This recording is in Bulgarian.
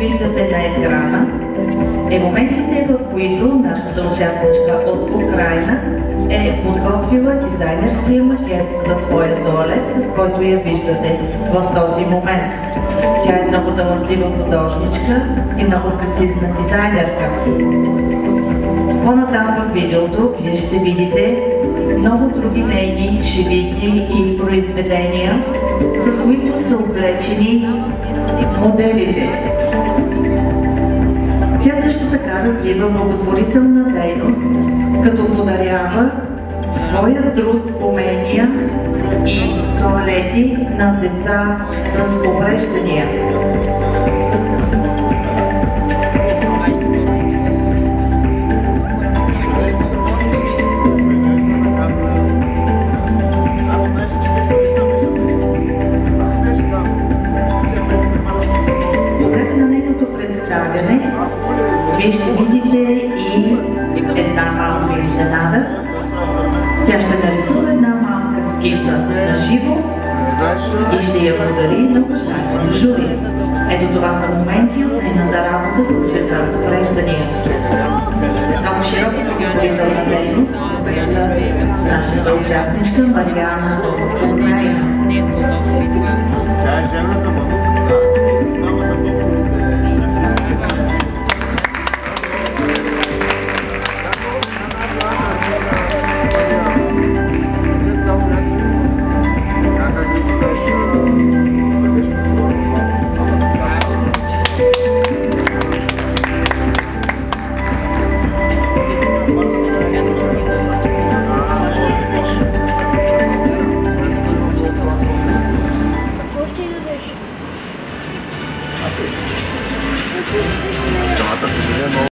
виждате на екрана, е моментите, в които нашата участничка от Украина е подготвила дизайнерския макет за своя туалет, с който я виждате в този момент. Тя е много талантлива художничка и много прецизна дизайнерка. По-натам в видеото вие ще видите много други нейни шевици и произведения, с които са облечени моделите. Тя също така развива благотворителна дейност, като подарява своя труд, умения и туалети на деца с повреждания. Вие ще видите и една малка изненада. Тя ще нарисува една малка скица на живо и ще я подари на уважаемото жури. Ето това са моменти от нейната работа с деца с увреждания. Много широка благотворителна дейност провежда нашата участничка Мариана от Украина. ちょっと待ってくれもう。